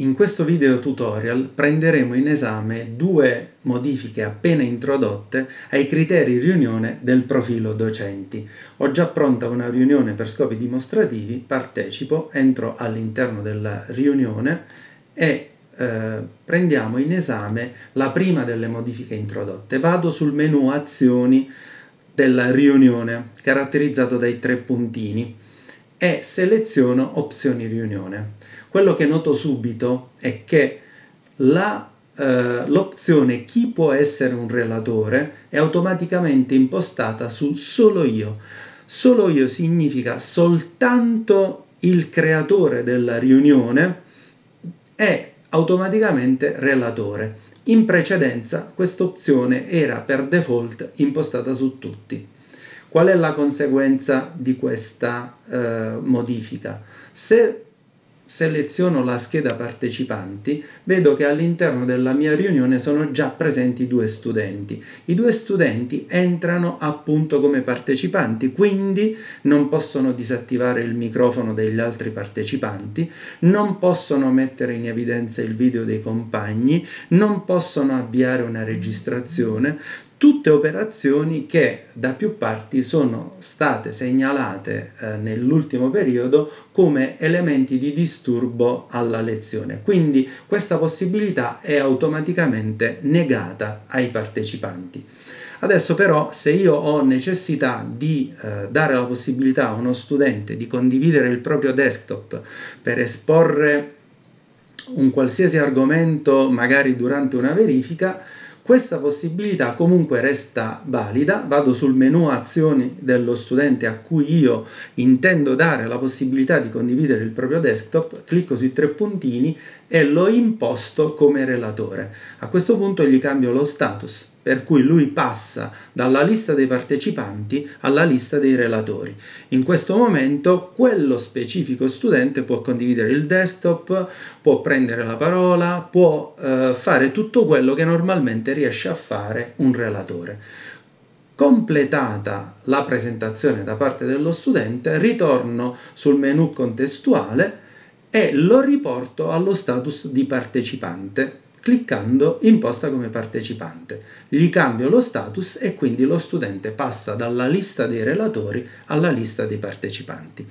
In questo video tutorial prenderemo in esame due modifiche appena introdotte ai criteri riunione del profilo docenti. Ho già pronta una riunione per scopi dimostrativi, partecipo, entro all'interno della riunione e eh, prendiamo in esame la prima delle modifiche introdotte. Vado sul menu azioni della riunione caratterizzato dai tre puntini e seleziono opzioni riunione. Quello che noto subito è che la, eh, l'opzione chi può essere un relatore è automaticamente impostata su solo io. Solo io significa soltanto il creatore della riunione è automaticamente relatore. In precedenza questa opzione era per default impostata su tutti. Qual è la conseguenza di questa eh, modifica? Se seleziono la scheda partecipanti, vedo che all'interno della mia riunione sono già presenti due studenti. I due studenti entrano appunto come partecipanti, quindi non possono disattivare il microfono degli altri partecipanti, non possono mettere in evidenza il video dei compagni, non possono avviare una registrazione, tutte operazioni che da più parti sono state segnalate eh, nell'ultimo periodo come elementi di disturbo alla lezione. Quindi questa possibilità è automaticamente negata ai partecipanti. Adesso però se io ho necessità di eh, dare la possibilità a uno studente di condividere il proprio desktop per esporre un qualsiasi argomento magari durante una verifica, questa possibilità comunque resta valida, vado sul menu azioni dello studente a cui io intendo dare la possibilità di condividere il proprio desktop, clicco sui tre puntini e lo imposto come relatore. A questo punto gli cambio lo status, per cui lui passa dalla lista dei partecipanti alla lista dei relatori. In questo momento quello specifico studente può condividere il desktop, può prendere la parola, può eh, fare tutto quello che normalmente riesce a fare un relatore. Completata la presentazione da parte dello studente, ritorno sul menu contestuale e lo riporto allo status di partecipante cliccando imposta come partecipante. Gli cambio lo status e quindi lo studente passa dalla lista dei relatori alla lista dei partecipanti.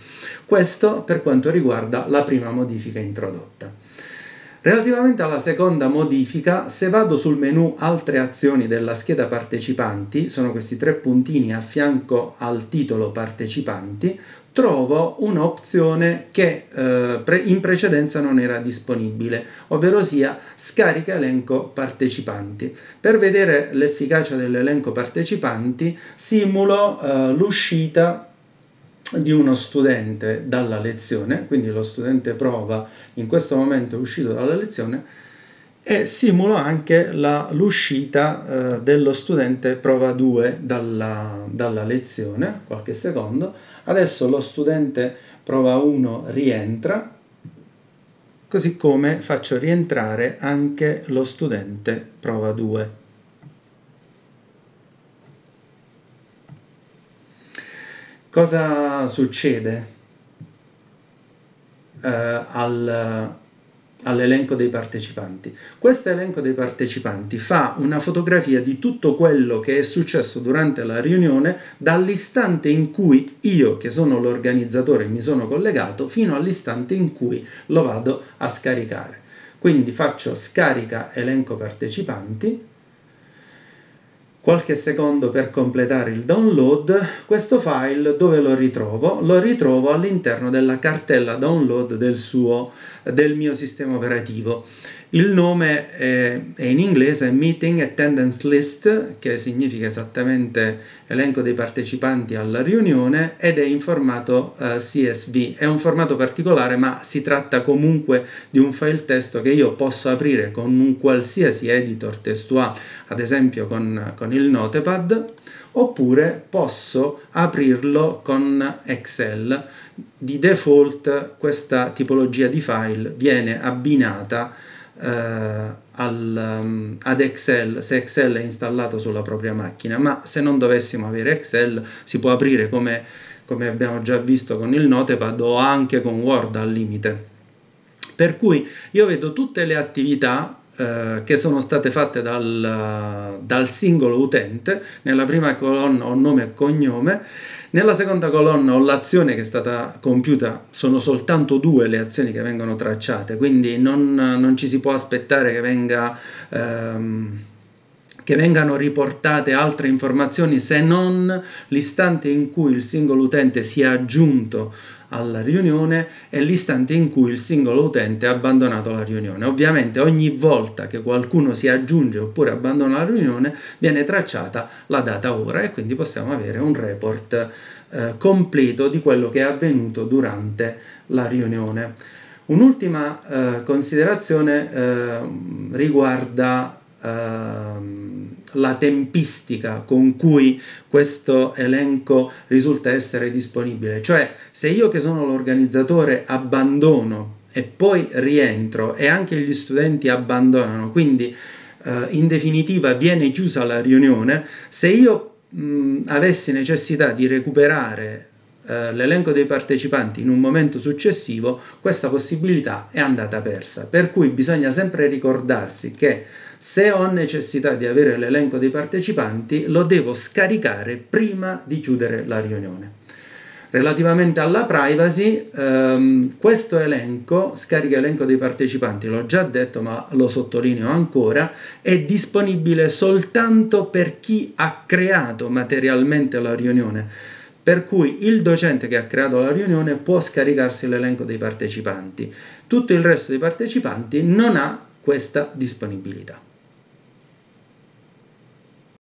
Questo per quanto riguarda la prima modifica introdotta. Relativamente alla seconda modifica, se vado sul menu Altre azioni della scheda partecipanti, sono questi tre puntini a fianco al titolo partecipanti, trovo un'opzione che eh, in precedenza non era disponibile, ovvero sia scarica elenco partecipanti. Per vedere l'efficacia dell'elenco partecipanti simulo eh, l'uscita di uno studente dalla lezione, quindi lo studente prova in questo momento è uscito dalla lezione e simulo anche l'uscita eh, dello studente prova 2 dalla, dalla lezione, qualche secondo. Adesso lo studente prova 1 rientra, così come faccio rientrare anche lo studente prova 2. Cosa succede eh, al, all'elenco dei partecipanti? Questo elenco dei partecipanti fa una fotografia di tutto quello che è successo durante la riunione dall'istante in cui io, che sono l'organizzatore, mi sono collegato fino all'istante in cui lo vado a scaricare. Quindi faccio scarica elenco partecipanti qualche secondo per completare il download, questo file dove lo ritrovo? Lo ritrovo all'interno della cartella download del, suo, del mio sistema operativo. Il nome è, è, in inglese Meeting Attendance List, che significa esattamente elenco dei partecipanti alla riunione, ed è in formato uh, CSV. È un formato particolare, ma si tratta comunque di un file testo che io posso aprire con un qualsiasi editor testuale, ad esempio con, con il Notepad, oppure posso aprirlo con Excel. Di default questa tipologia di file viene abbinata eh, al, um, ad Excel se Excel è installato sulla propria macchina, ma se non dovessimo avere Excel si può aprire come, come abbiamo già visto con il Notepad o anche con Word al limite. Per cui io vedo tutte le attività eh, che sono state fatte dal, dal, singolo utente, nella prima colonna ho nome e cognome, nella seconda colonna ho l'azione che è stata compiuta, sono soltanto due le azioni che vengono tracciate, quindi non, non ci si può aspettare che venga... Ehm, che vengano riportate altre informazioni se non l'istante in cui il singolo utente si è aggiunto alla riunione e l'istante in cui il singolo utente ha abbandonato la riunione. Ovviamente ogni volta che qualcuno si aggiunge oppure abbandona la riunione viene tracciata la data ora e quindi possiamo avere un report eh, completo di quello che è avvenuto durante la riunione. Un'ultima eh, considerazione eh, riguarda la tempistica con cui questo elenco risulta essere disponibile. Cioè, se io che sono l'organizzatore abbandono e poi rientro e anche gli studenti abbandonano, quindi eh, in definitiva viene chiusa la riunione, se io mh, avessi necessità di recuperare eh, l'elenco dei partecipanti in un momento successivo, questa possibilità è andata persa. Per cui bisogna sempre ricordarsi che se ho necessità di avere l'elenco dei partecipanti, lo devo scaricare prima di chiudere la riunione. Relativamente alla privacy, ehm, questo elenco, scarica elenco dei partecipanti, l'ho già detto ma lo sottolineo ancora, è disponibile soltanto per chi ha creato materialmente la riunione per cui il docente che ha creato la riunione può scaricarsi l'elenco dei partecipanti. Tutto il resto dei partecipanti non ha questa disponibilità.